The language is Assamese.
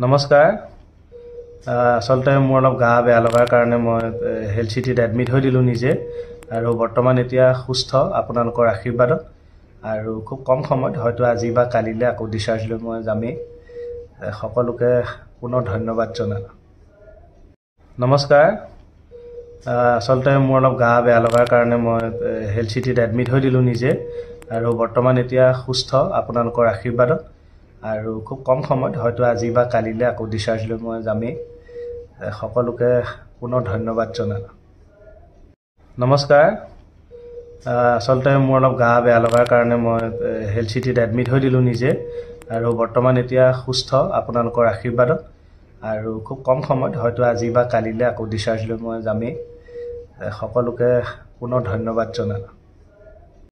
নমস্কাৰ। আচলতে মোৰ অলপ গা বেয়া লগাৰ কাৰণে মই হেল্থ চিটিত এডমিট হৈ দিলোঁ নিজে। আৰু বৰ্তমান এতিয়া সুস্থ আপোনালোকৰ আশীৰ্বাদত। আৰু খুব কম সময়ত হয়তো আজি বা কালিলৈ আকৌ ডিচাৰ্জ লৈ মই যামেই। সকলোকে পুনৰ ধন্যবাদ জনালোঁ। নমস্কাৰ। আচলতে মোৰ অলপ গা বেয়া লগাৰ কাৰণে মই হেল্থ চিটিত এডমিট হৈ দিলোঁ নিজে। আৰু বৰ্তমান এতিয়া সুস্থ আপোনালোকৰ আশীৰ্বাদত। আৰু খুব কম সময়ত হয়তো আজি বা কালিলৈ আকৌ ডিচাৰ্জ লৈ মই যামেই। সকলোকে পুনৰ ধন্যবাদ জনালোঁ। নমস্কাৰ। আচলতে মোৰ অলপ গা বেয়া লগাৰ কাৰণে মই হেল্থ চিটিত এডমিট হৈ দিলোঁ নিজে। আৰু বৰ্তমান এতিয়া সুস্থ আপোনালোকৰ আশীৰ্বাদত। আৰু খুব কম সময়ত হয়তো আজি বা কালিলৈ আকৌ ডিচাৰ্জ লৈ মই যামেই। সকলোকে পুনৰ ধন্যবাদ জনালোঁ।